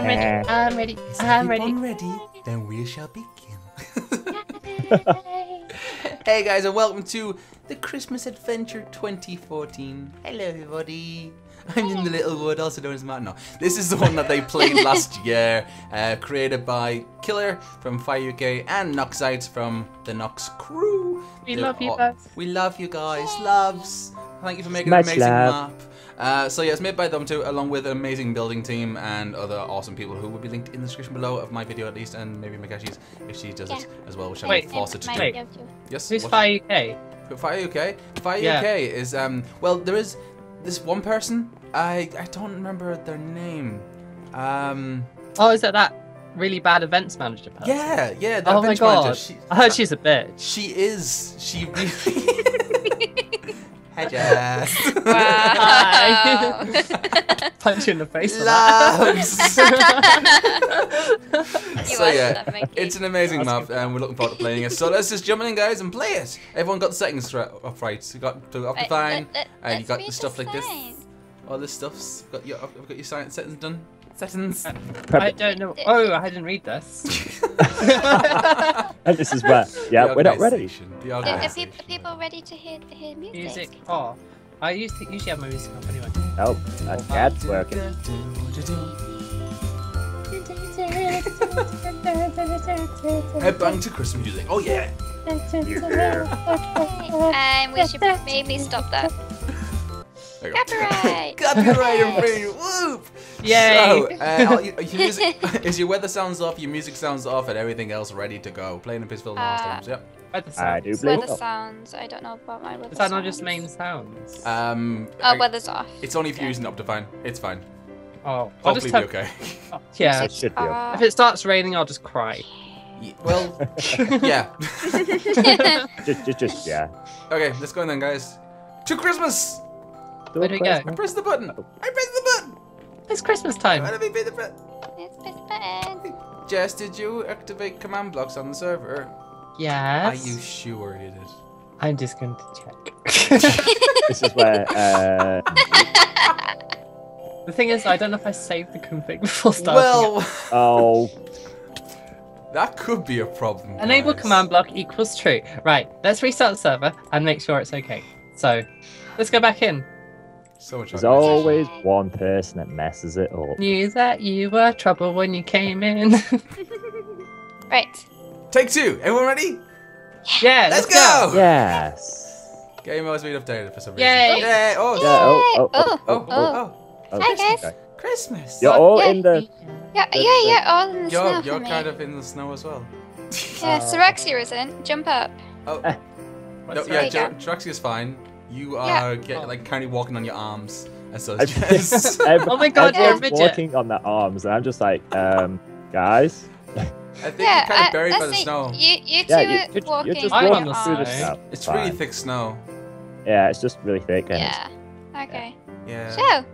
I'm ready. I'm ready. Is I'm ready. ready? Then we shall begin. hey guys, and welcome to the Christmas Adventure 2014. Hello, everybody. I'm in the Little Wood, also known as Matt. No, this is the one that they played last year, uh, created by Killer from FyreUK and Noxites from the Noxcrew. We They're love you guys. We love you guys. Loves. Thank you for making Much an amazing love. map. Uh, so yeah, it's made by them too, along with an amazing building team and other awesome people who will be linked in the description below of my video at least, and maybe Mikachi's if she does it as well, which I'm Wait, forced to do. wait. Yes. Who's what- FyreUK? Fire UK. Fire Yeah. UK is um. Well, there is this one person. I I don't remember their name. Um. Oh, is that that really bad events manager person? Yeah, yeah. The Oh my bench manager. god. She, I heard she's a bitch. She is. She really. Hey, Jess. Wow. Punch you in the face. for. Loves. So yeah, so it's an amazing map, and we're looking forward to playing it. So let's just jump in, guys, and play it. Everyone got the settings right, off uh, right. You got to uh, Wait, Optifine, let- let- and you got the stuff like this. All this stuff's got your. I've got your science settings done. Settings. I don't know. Oh, I didn't read this. And this is where, yeah, The we're not ready. organisation, The Are, are organisation. people, people ready to hear, hear music? Music. Oh, I used to usually have my music on anyway. Oh, that cad's working. Headbang to Christmas music. Oh yeah. And um, we should maybe stop that. There. Copyright! Copyright infringement. Whoop. Yay! So, uh, your, your music, is your weather sounds off, your music sounds off, and everything else ready to go. Playing in Pittsfield and all Uh, times. Yep. Weather I do sounds. believe Weather sounds. I don't know about my weather Is that not sounds. just main sounds? Um. Oh, I- weather's off. It's only if you're Yeah. using Optifine. It's fine. oh, I'll just Hopefully, be okay. oh, yeah. It should be okay. If it starts raining, I'll just cry. Ye- Well, yeah. Just, just, just, yeah. okay, let's go then, guys. To Christmas. Where do we go? I press the button. I press the button. It's Christmas Why time. did we beat the button? It's press the button. Jess, did you activate command blocks on the server? Yes. Are you sure you did? I'm just going to check. This is where, uh, the thing is, I don't know if I saved the config before starting. it. Well, oh, that could be a problem. Enable guys. command block equals true. Right, let's restart the server and make sure it's okay. So, let's go back in. So much. there's always one person that messes it up. Knew that you were trouble when you came in. Right. Take two. Everyone ready? yeah, Let's, let's, go. Yes. Game mode has been updated for some reason. Yay. Yay! Oh, Yeah, oh, oh, Oh, oh, oh, oh. oh, oh, Hi, guys. okay. Christmas. You're all Yeah. in the. Yeah, yeah, yeah, all in the You're, snow you're for me. kind of in the snow as well. Yeah, Uh, Seraxia isn't. Jump up. Oh, Eh. no, What's yeah, that? There Dra- you Draxia's fine. You Yeah. are get, Oh. like currently walking on your arms, and so I- is Jess. Ev- Oh my God, you're a everyone's walking on their arms, and I'm just like, um, guys. I think yeah, you're kind I- of buried by the see, snow. You, you two Yeah, are you- you're- walking you're just I'm on on your the through the arms. snow. snow. It's Fine. really thick snow. Yeah, it's just really thick. Yeah. Okay. Yeah. So,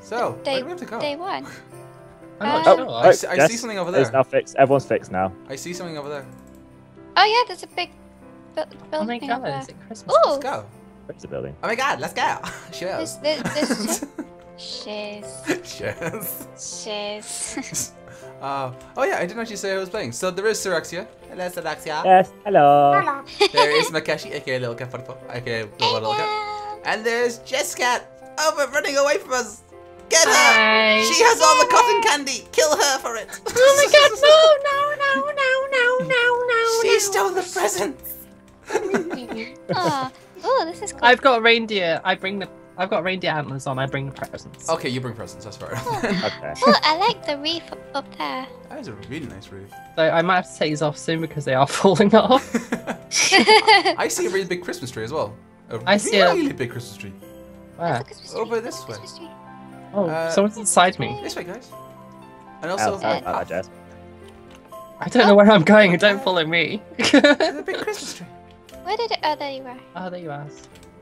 So, day- where do we have to go? day one. I'm not Uh, sure. I, see, I Jess, see something over It's there. now fixed. Everyone's fixed now. I see something over there. Oh yeah, there's a big bu- Oh my building god, over is there. it Christmas? Ooh, Let's go. Fix the building. Oh my god, let's go. Sure. this, this, this, shiz, shiz. Uh, oh yeah, I didn't actually say I was playing. So there is Seraxia. Hello, Seraxia. Yes. Hello. Hello. There is Mikachi, aka Little Cat Funny aka Little Little Cat. And there's Jesscat over running away from us. Get her! Hi. She has all the cotton candy. Kill her for it. Oh my god, no, no, no, no, no, no, no. She stole the presents. Oh, oh, this is cool. I've got a reindeer. I bring the. I've got reindeer antlers on. I bring the presents. Okay, you bring presents. That's fair. Okay. Oh, I like the reef up there. that is a really nice roof. So I might have to take these off soon because they are falling off. I see a really big Christmas tree as well. A I see a- really big Christmas tree. Where? Christmas tree, Over this way. Oh, Uh, someone's inside me. This way, guys. And also, Outside, outside, Jess. I don't know where I'm going. Don't follow me. there's a big Christmas tree. Where did it? Oh, there you are. oh, there you are.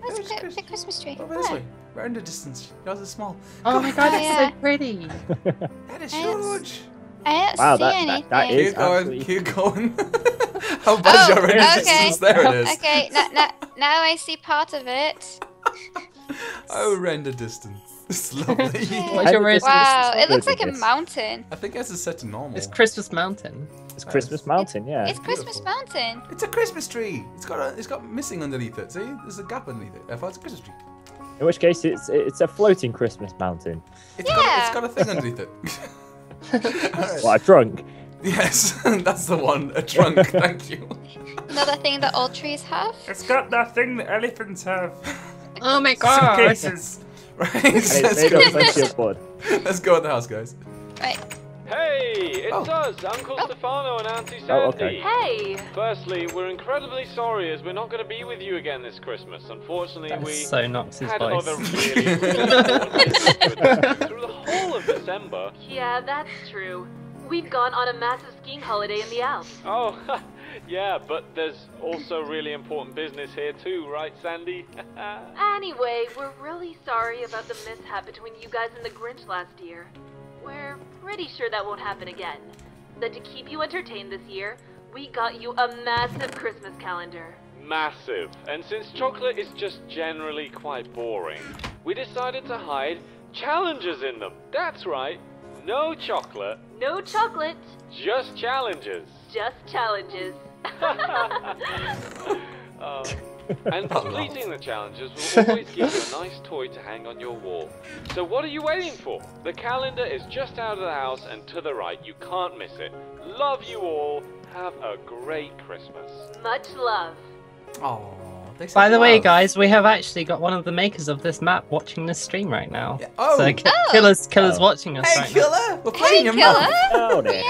Where's There's the big Christmas tree? Oh, Over this Where? way. We're in the distance. Yours is small. Oh my god, it's yeah. so pretty. That is huge. I don't Wow, see that- anything. that- that is- Keep going. absolutely- Keep going. How bad Oh, you're in the okay. distance? There it is. Okay, now, now, now I see part of it. Oh, render distance. It's lovely. What's your Hey, rose? Wow, it looks like a mountain. I think this is set to normal. It's Christmas Mountain. It's Christmas Mountain, yeah. It's Christmas beautiful. Mountain. It's a Christmas tree. It's got a, it's got missing underneath it. See, there's a gap underneath it. I thought it's a Christmas tree. In which case, it's it's a floating Christmas mountain. It's got a, it's Yeah. got a thing underneath it. Alright. What a trunk. Yes, that's the one. A trunk. Thank you. Another thing that all trees have. It's got that thing that elephants have. Oh my god! Suitcases. Right. And it's let's, made go, of plenty of wood. let's go in the house, guys. Right. Hey, it's Oh. us, Uncle Oh. Stefano and Auntie Sandy. Oh, okay. Hey! Firstly, we're incredibly sorry as we're not going to be with you again this Christmas. Unfortunately, That's we so Nox's had voice. other really important business with you through the whole of December. Yeah, that's true. We've gone on a massive skiing holiday in the Alps. Oh, yeah, but there's also really important business here too, right, Sandy? Anyway, we're really sorry about the mishap between you guys and the Grinch last year. We're pretty sure that won't happen again. But to keep you entertained this year, we got you a massive Christmas calendar. Massive. And since chocolate is just generally quite boring, we decided to hide challenges in them. That's right. No chocolate, No chocolate, just challenges. just challenges. Um, and completing the challenges will always give you a nice toy to hang on your wall. So what are you waiting for? The calendar is just out of the house and to the right. You can't miss it. Love you all. Have a great Christmas. Much love. Oh. They By the way, guys, we have actually got one of the makers of this map watching this stream right now. Yeah. Oh. So Ki- Killer's, Killer's Oh. watching us Hey, right now. killer! We're playing Hey, your map. killer! Oh. Yay!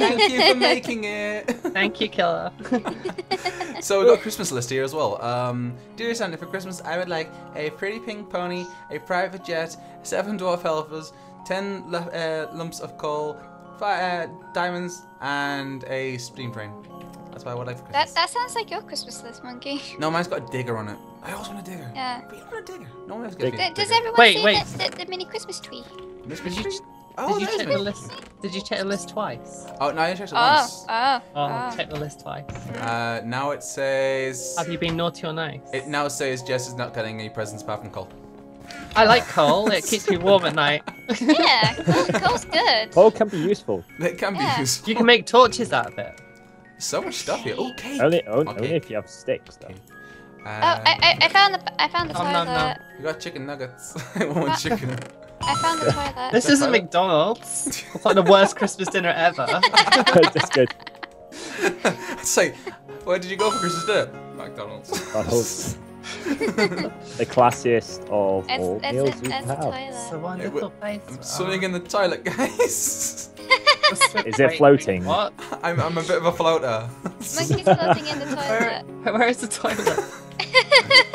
Thank you for making it. Thank you, Killer. So we've got a Christmas list here as well. Um, Dear Santa, for Christmas I would like a pretty pink pony, a private jet, seven dwarf helpers, ten lu- uh, lumps of coal, five uh, diamonds, and a steam train. That's what I would like for That Christmas. that sounds like your Christmas list, monkey. No, mine's got a digger on it. I also want a digger. Yeah. But you want a digger. No one else gets Dig- me a Th- Does digger. everyone Wait, see wait. The, the, the mini Christmas tree? Miss Did Oh, you, Mystery? did Oh, you check the list? Did you check the list twice? Oh, no, I checked it ah, ah, Oh, once. oh, Oh, oh. check the list twice. Uh, now it says. Have you been naughty or nice? It now says Jess is not getting any presents apart from coal. I like coal. It keeps me warm at night. Yeah, cool, cool's good. Coal can be useful. It can be useful. You can make torches out of it. So much stuff here. Okay. Only, only, Okay. only if you have sticks, though. Oh, I, I, I found the I found the Nom, nom, toilet. nom. You got chicken nuggets. I want uh, chicken. I found the toilet. This isn't McDonald's. It's like the worst Christmas dinner ever. That's good. it's like, where did you go for Christmas dinner? McDonald's. McDonald's. The classiest of It's, all it's, meals it's, you it's a have. It's a wonderful place. I'm swimming in the toilet, guys. Is it floating? What? I'm, I'm a bit of a floater. Monkey's floating in the Where, toilet. where is the toilet?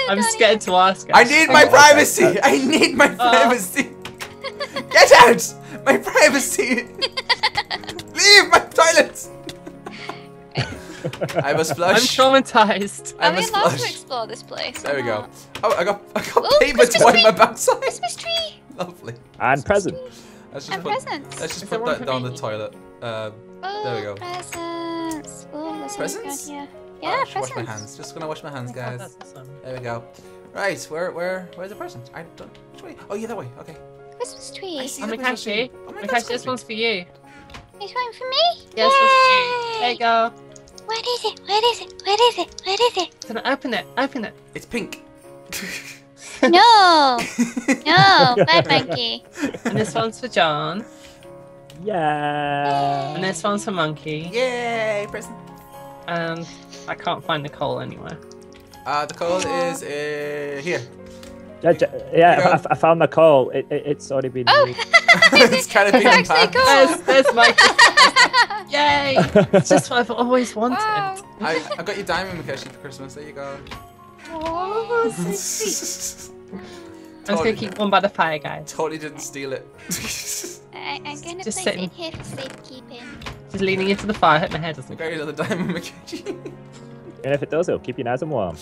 I'm Don't scared to ask. I need my oh, privacy. I need my oh. privacy. Get out! My privacy. Leave my toilet. I must I'm traumatized. I Are we must allowed to explore this place? There we go. Oh, I got I got Ooh, paper Christmas to wipe tree. my backside. Christmas tree Lovely. And present. Let's just and put presents. let's just Is put that for down the toilet. Um, Oh, there we go. presents. Oh, there's something Presents? good here. oh, Yeah, I presents. wash my hands. Just gonna wash my hands, Oh my guys. that's awesome. There we go. Right, where where where's the present? I don't. Which way? Oh, yeah, that way. Okay. Christmas tree. I see Oh, the Christmas Mikachi, tree. Oh my God, Mikachi, this one's for you. This one for me? Yes, this for you. There you go. What is it? What is it? What is it? What is it? Gonna open it. Open it. It's pink. No! No! Bad monkey. And this one's for John. Yeah. And this one's for Monkey. Yay, present. And I can't find the coal anywhere. Uh, the code is uh, here. Yeah, yeah, Yeah. I, I found the coal. It, it, it's already been. Oh! it's kind of being It's actually unpacked. cool. There's, there's my. Yay! It's just what I've always wanted. Wow. I, I got your diamond Mikachi for Christmas. There you go. Oh, so I'm just gonna keep one by the fire, guys. totally didn't steal it. I, I'm gonna Just place sitting. it here for safekeeping. Just leaning into the fire. Hope my head, doesn't. got you another diamond Mikachi. And if it does, it'll keep you nice and warm.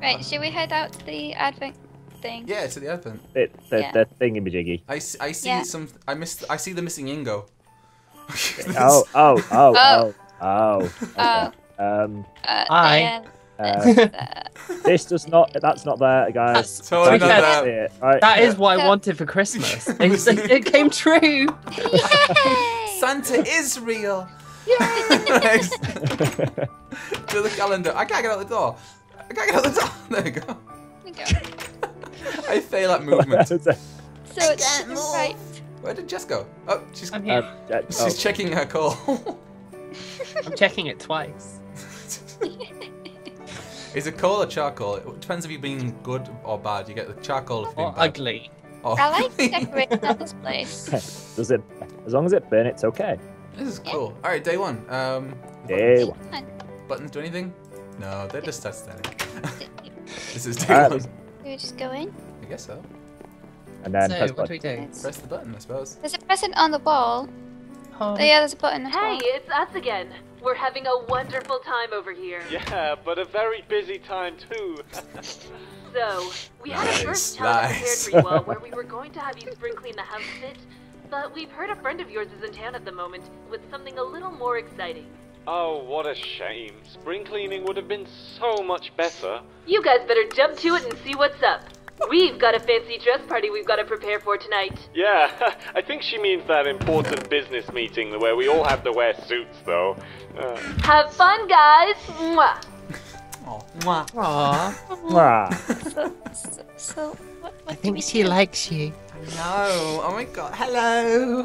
Right, should we head out to the advent thing? yeah, to the advent. It, the, Yeah. the thingy-majiggy. I, s- I see Yeah. some. I missed. I see the missing Ingo. Oh, oh, oh, Oh. oh, oh. Oh, Um, uh, Hi. Uh, this does not. That's not there, guys. Totally That's not not there. it. Right. That is what I wanted for Christmas. It, it came true. Yay! Santa is real. Nice. to the calendar. I can't get out the door. I can't get out the door. There we go. We go. I fail at movement. So it's right. Where did Jess go? Oh, she's I'm here. Uh, yeah, she's oh, checking her call. I'm checking it twice. is it coal or charcoal? It depends if you've been good or bad. You get the charcoal if you're Or being bad. ugly. Oh. I like decorating up this place. does it? As long as it burn, it's okay. This is cool. All right, day one. Um, Day buttons. one. buttons do anything? No, they're just that static. This is day Alright, one. let's- We just go in. I guess so. And then so, press what do we do? Press the button, I suppose. There's a present on the wall. Oh, Oh, yeah, there's a button Hey, well. it's us again. We're having a wonderful time over here. Yeah, but a very busy time too. So, we had a first challenge nice. prepared for you all where we were going to have you spring clean the house a bit, but we've heard a friend of yours is in town at the moment with something a little more exciting. Oh, what a shame. Spring cleaning would have been so much better. You guys better jump to it and see what's up. We've got a fancy dress party we've got to prepare for tonight. Yeah, I think she means that important business meeting where we all have to wear suits, though. Uh, Have fun, guys! Mwah! Oh, mwah. Aw, Ah, So, so, so what, what I do think we she do? likes you. No. Oh my god. Hello.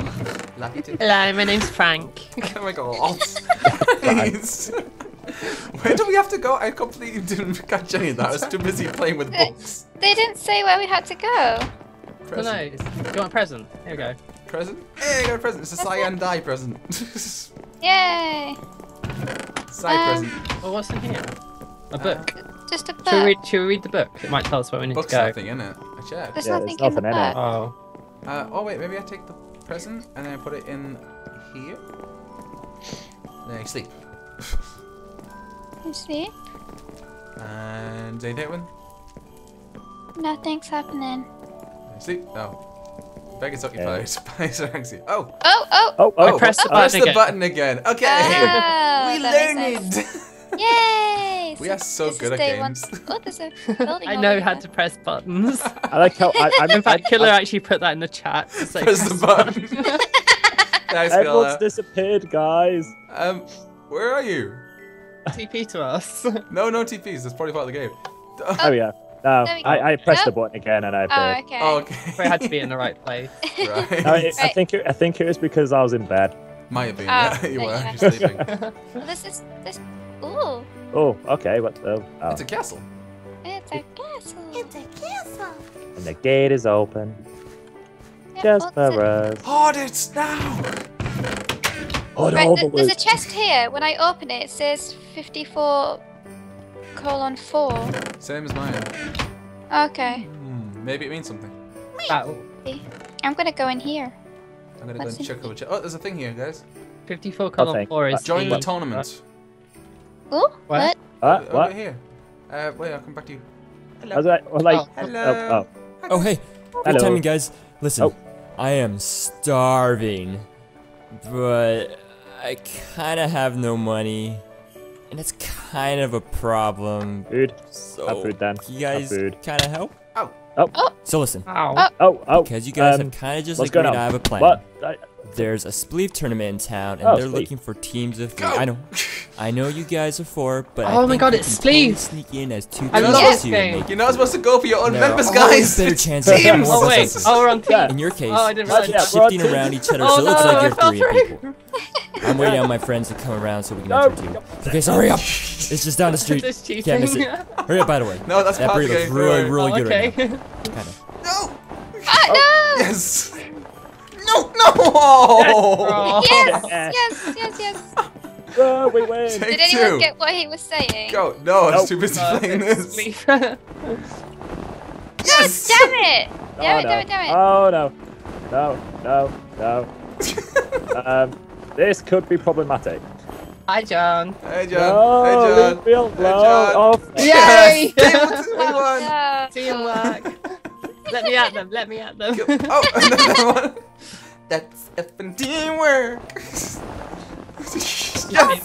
Love you. Hello, my name's Frank. Oh my god. Nice. Where do we have to go? I completely didn't catch any of that. I was too busy playing with books. They didn't say where we had to go. No, no. Present. it's- You want a present? Here we go. Present? Hey, I got a present. It's a cyan dye present. Yay! Side Um, present. Well, what's in here? A book. Just a book. Should we, read, should we read the book? It might tell us where we need Book's to go. nothing in it. I checked. There's Yeah, nothing, there's in the nothing in it. book. Oh. Uh, oh wait, maybe I take the present and then I put it in here. Then I sleep. You see? And day that one. Nothing's happening. I sleep. No. Vegas occupied by Saraxi. Oh, Oh, oh! oh, oh, oh, press the press button the again. button again. Okay. Oh, we learned it. Yay! We are so this good at day one. games. Oh, there's. I know how here. to press buttons. I like how I, I'm In fact, Killer I- actually put that in the chat. to say press the button. Thanks, Everyone's Killer. disappeared, guys. Um, where are you? TP to us. No, no TPs. That's probably part of the game. Oh yeah. No, There we go. I, I pressed the button again and I Oh, appeared. okay. Oh, okay. We had to be in the right place. right. No, it, I think it, I think it was because I was in bed. Might have been. Oh, yeah, you there were you actually sleeping. Well, this is this. Ooh, Oh, okay. What? Oh, oh. It's a castle. it's a castle. It's a castle. and the gate is open Yep, just for us. Hold it now. Oh Right, no, th- the there's a chest here. When I open it, it says 54 colon 4. Same as mine. Okay. Hmm, maybe it means something. That I'm gonna go in here. I'm gonna go and check over. Check. Oh, there's a thing here, guys. 54 column Nothing. 4 is Join the the- tournament. Ooh, What? what? What? Over What? here. Uh, wait, I'll come back to you. I was like, well, like, Oh. Hello. oh, oh. Oh, hey. Good Hello. timing, guys. Listen, Oh. I am starving, but I kind of have no money, and it's kind of a problem. Food. So, Have food then. you Have guys food. kind of help? Oh. Oh. So listen, Ow. Oh, oh. because you guys um, have kind of just like agreed, going? I have a plan. What? I, There's a Spleef tournament in town, and Oh, they're Spleef. looking for teams of three. Go. I know, I know you guys are four, but I Oh my God, it's Spleef. Sneak in as two I teams love this game. You're not supposed to go for your own There are members, always guys. better chance chances of teams. Oh wait, Yes. oh we're on team. In your case, Oh, I didn't Well, realize yeah, that. we're shifting around each other, Oh so it looks like you're three people. I'm waiting on my friends to come around so we can No, enter two. Okay, so hurry up. It's just down the street. This cheating. Can't miss it. Hurry up, by the way. No, that's that part bird of the looks really, really Oh, good okay. right now. Kind of. No. Ah, no! Yes. No, no. Oh. Yes, yes, yes, yes. oh, we win. Take Did anyone two. get what he was saying? Go. No, I was Nope. too busy Uh, playing it's this. Spleef. Yes. Damn it! Oh, it, no. damn it, damn it. Oh no. No, no, no. um, this could be problematic. Hi, John. Hey, John. No, hey, John. leave me alone. Hey, John. Oh, Yay! Yes. we won. No. Teamwork. Let me at them. Let me at them. Oh, another one. That's effing teamwork. yes,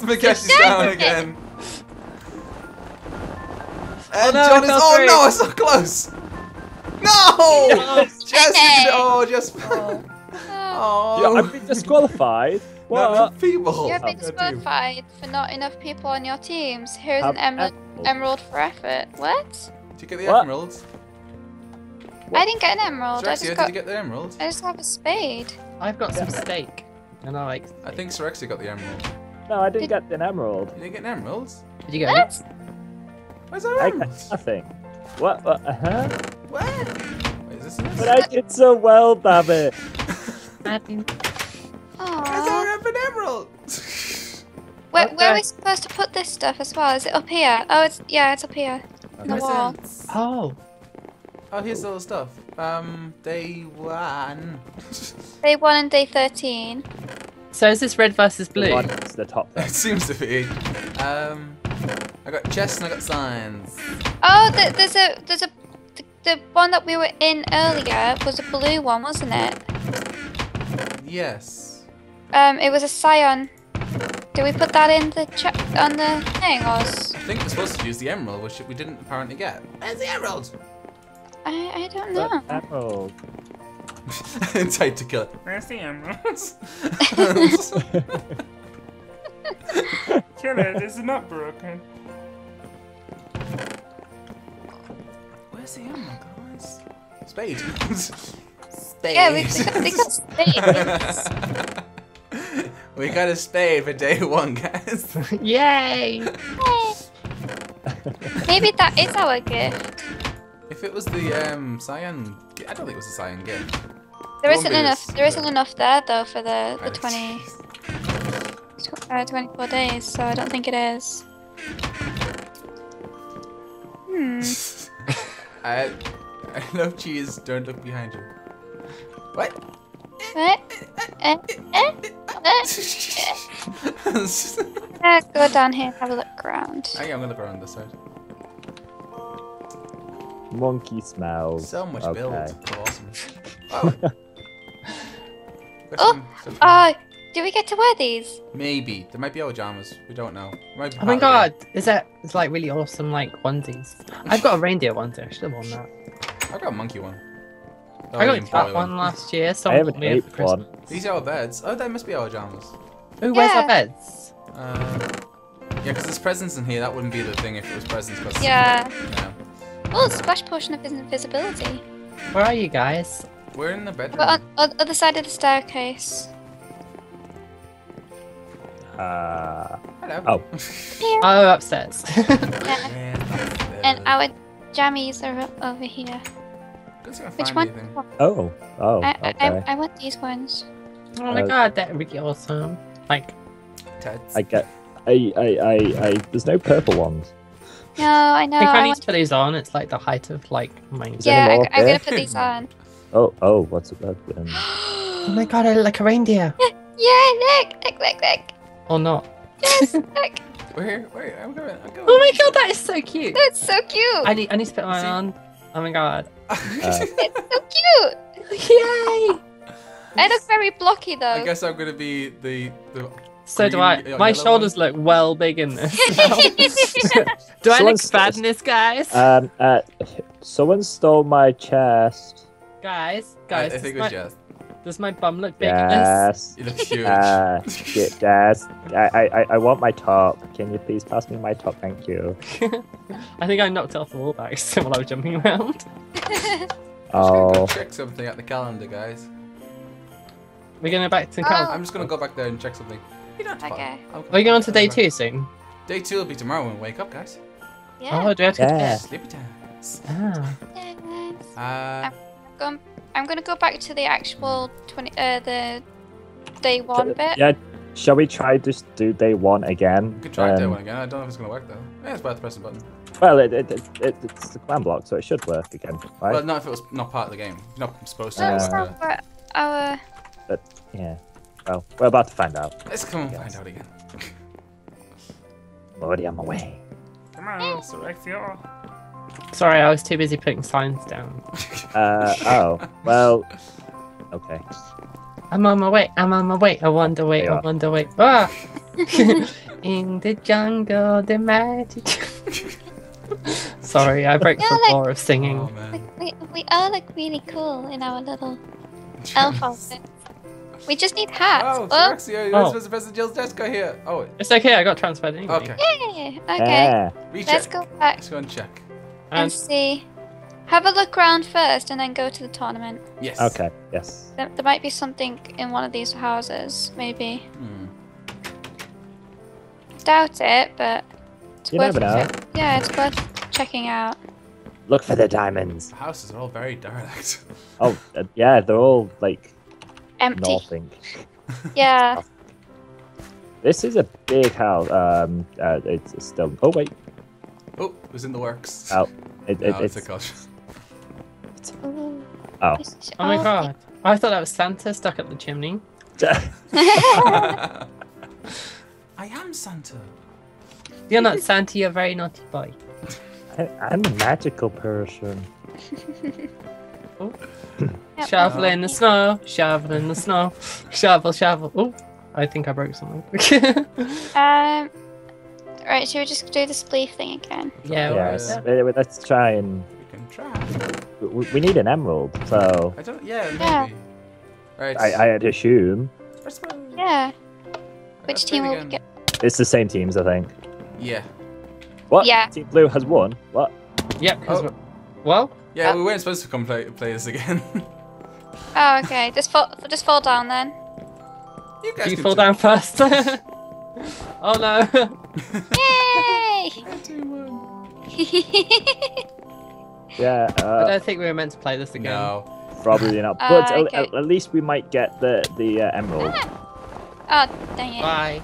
Mikachi's down again. Oh, and no, John is. Oh through. no, it's so close. No! Jess, you did. Oh, just. Oh. Oh. Yeah, I've been disqualified. Not What? enough people. You have been on your disqualified for not enough people on your teams. Here's Have an emerald, emerald. emerald for effort. What? Did you get the What? emeralds? I didn't get an emerald. I Seraxia, just did got. you get the emerald? I just have a spade. I've got some steak. And I like. I think Seraxia got the emerald. No, I didn't get an emerald. You didn't get an emerald? Did you get it? What? Where's our I got emeralds? nothing. What? what uh huh? Where? Wait, is this But I did so well, damn it. Admin. Where's our Aww. Effing emerald? Where, where are we supposed to put this stuff as well? Is it up here? Oh, it's yeah, it's up here. On the wall. Oh. Oh, here's all the stuff. Um, day one. Day one and day thirteen. So is this red versus The blue? one is the top it seems to be. Um, I got chests and I got signs. Oh, th there's a there's a the, the one that we were in earlier was a blue one, wasn't it? Yes. Um, it was a scion. Did we put that in the check on the thing, or s- I think we're supposed to use the emerald, which we didn't apparently get. Where's the emerald? I I don't know. But emerald. Tight to kill it. Where's the emeralds? Kill it, it's not broken. Where's the emerald, guys? Spade. spade. Yeah, we, we got, we got spades. we got a spade for day one, guys. Yay! Maybe that is our gift. if it was the um cyan, I don't think it was the cyan gift. There Don't enough. There isn't enough there though for the the I- 20, uh, 24 days, so I don't think it is. Hmm. I, I love cheese. Don't look behind you. What? Eh? Eh? Eh? Let's go down here and have a look around. Okay, I'm gonna look around this side. Monkey smells. So much okay. build. Oh, awesome. Oh. Oh, some- some- Oh, do we get to wear these? Maybe there might be our pajamas. We don't know. Might be Oh my god, is that it's like really awesome like onesies. I've got a reindeer onesie, I should have worn that. it. I got a monkey one. Oh, I got didn't a cat buy one last year, I someone have got an me it for Christmas. one. These are our beds. Oh, that must be our pajamas. Ooh, where's Yeah. our beds? Uh, yeah, because there's presents in here. That wouldn't be the thing if it was presents. Cause, Yeah. yeah. Oh, splash potion of invisibility. Where are you guys? We're in the bedroom. We're on, on the other side of the staircase. Uh, Hello. Oh. Oh, upstairs. Yeah. Yeah, that's the- And our jammies are over here. Good to Which find one? anything. oh, oh, I, I, okay. I, I want these ones. oh my Uh, god, that would be awesome. Like, Teds. I get. I, I, I, I. There's no purple ones. No, I know. I think I I need want, to put these on. It's like the height of like my. Yeah, I, I'm gonna put these on. Oh, oh, what's it? Um, Oh my god, I look like a reindeer. Yeah, look, look, look, look. Or not. Yes, look. Where? Where? I'm going. I'm going. Oh my god, that is so cute. That's so cute. I need, I need to put mine See? on. Oh my god. Uh, It's so cute. Yay! I look very blocky though. I guess I'm gonna be the the. So do I. uh, My yellow shoulders look well big in this. do I look fat in this, guys? um, uh, someone stole my chest. guys, I, I guys, think does, it my, Jess. Does my bum look big in this? Yes. You look huge. Uh, shit, yes. I, I, I- I want my top. Can you please pass me my top? Thank you. I think I knocked off the wall by accident while I was jumping around. Just gonna Oh, go check something at the calendar, guys. We're going back to Oh. Cal. I'm just gonna go back there and check something. You don't have Okay. Are you going on to day two soon? Day two will be tomorrow when we wake up, guys. yeah. Oh, do I have to go to Yeah. bed? Sleepy times. Ah. Yes. Uh, Going, I'm gonna go back to the actual twenty, uh, the day one bit. yeah. Shall we try just do day one again? we could try day Um, one again. I don't know if it's gonna work though. Yeah, it's worth to press the button. Well, it, it, it, it, it's the clan block, so it should work again, right? Well, not if it was not part of the game. You're not supposed to. No, Uh, it's work not there. for our. yeah. Well, we're about to find out. Let's come and find out again. Already on my way. Come on, Celestia. Sorry, I was too busy putting signs down. Uh, oh, well, okay. I'm on my way. I'm on my way. I wonder wait. I are. wonder wait. Ah! In the jungle, the magic. Sorry, I break Yeah, the like- law of singing. Oh man. We, we all look really cool in our little elf outfits. We just need hats. Oh, Oh, Seraxia, you're Oh. supposed to press Jill's desk here. Oh, It's okay, I got transferred anyway. okay. yay! Okay, Yeah. Let's go back Let's go and check. And And see. Have a look around first, and then go to the tournament. Yes. Okay. Yes. There, there might be something in one of these houses, maybe. Hmm. Doubt it, but it's You worth never know. check- Yeah, it's worth checking out. Look for the diamonds. The houses are all very dark. Oh, uh, yeah, they're all like Empty. northing. Yeah. This is a big house. Um, uh, it's it's still. Oh wait. Oh, it was in the works. Oh, it, it, no, it's it's. a caution. Ooh. Oh. Oh my god, I thought that was Santa stuck up the chimney. I am Santa. You're not Santa, you're a very naughty boy. I, I'm a magical person. Yep. Shovel in the snow, shovel in the snow, shovel, shovel. Oh, I think I broke something. Um. Right, should we just do the spleef thing again? yeah, yes. right. Uh, Let's try and. We can try. We, we need an emerald, so I don't. Yeah, maybe. Yeah. Right. I, I'd assume Press the button. Yeah. Which team will again. get? it's the same teams. I think. Yeah. What? Yeah. Team Blue has won. What? Yep, 'cause Oh. well, Yeah, Oh. we weren't supposed to come play, play this again. Oh, okay. Just fall. Just fall down then. you guys you can fall do- down first. oh no! Yay! yeah. Uh, I don't think we were meant to play this again. No. Probably not. But uh, okay. at, at, least we might get the the uh, emerald. Ah. Oh dang it! Bye.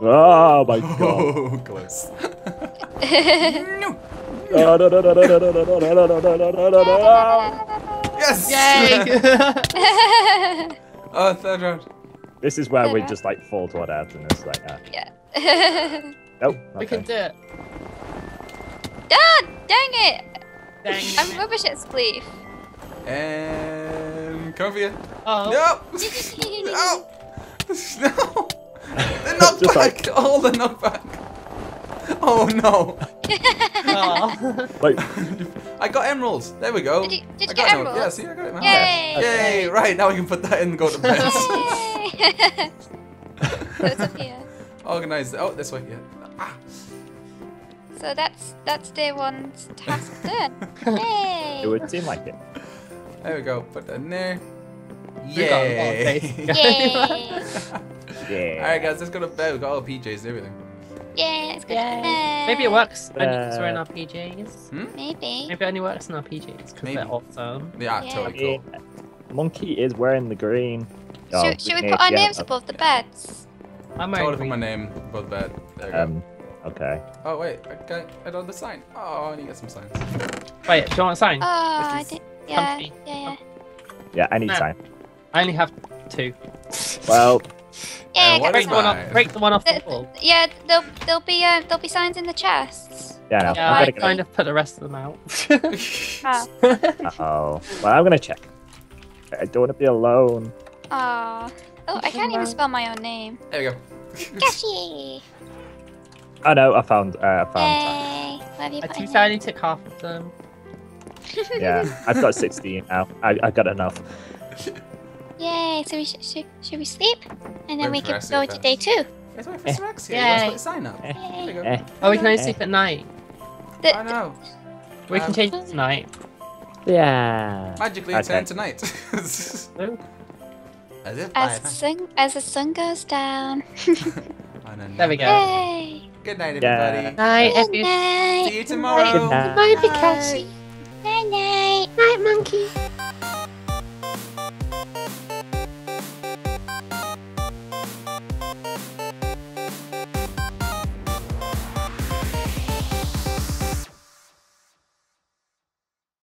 Oh my god. Oh, close. no. Yes! Yay! oh, third round. This is where we just like fall to our death and it's like, ah. yeah. Nope. we can do it. Ah, dang it! Dang I'm rubbish at spleef. And come for you. Oh. No. No. No. The Just knockback. like- All the knockback. Oh no. Oh. Wait, I got emeralds. There we go. Did you- did you got get emerald- Yeah, see, I got it. in my. Yay! Yay! Right now we can put that in and go to bed. Yay! That's up here. Organize. Oh, this way. Yeah. Ah. So that's that's day one's task done. Yay! it would seem like it. There we go. Put that in there. We got a lot of Yay! Yay! Yeah. Alright guys, let's go to bed. We got all the PJs and everything. Yay! Let's go Yay. to bed. Maybe it works only because we're in Uh, our PJs. Maybe. Maybe it only works in our PJs because Maybe. they're awesome. Yeah, Yeah. Totally cool. mean, Monkey is wearing the green. Oh, should should we put our the names other- above the beds? I'm I told put my name above the bed. There you go. Um, okay. oh wait, I got I don't have the sign. Oh, I need to get some signs. Wait, do you want a sign? Oh, I is did. Yeah, company. yeah, yeah. Yeah, I need No. time. I only have two. Well, Yeah, what get break the one off. Break the one off the Th- th- wall. yeah, there'll there'll be uh, there'll be signs in the chests. yeah, no, Yeah, I'm gonna go. kind of put the rest of them out. Oh, Oh, well, I'm gonna check. I don't want to be alone. Oh, oh! I can't even spell my own name. There we go. Gashi! Oh no, I found. Uh, I found. Yay! What have you I put too in tiny took half of them. Yeah, I've got 16 now. I, I got enough. there? Yay! So we sh- should should we sleep, and then Wait we can go get to fast. day two. Guys, wait for Eh. Seraxia. Yay. Let's put the sign up. There you go. Eh, Oh, we can only Okay. sleep at night. The, I know. We can Um, change it tonight. yeah. Magically Okay. it's okay. tonight. As if as the sun as the sun goes down. There we go. Yay! Good night, Yeah. everybody. Night, Good night. See you tomorrow. Good night. Bye, Pikachu. Night night. Night, monkey.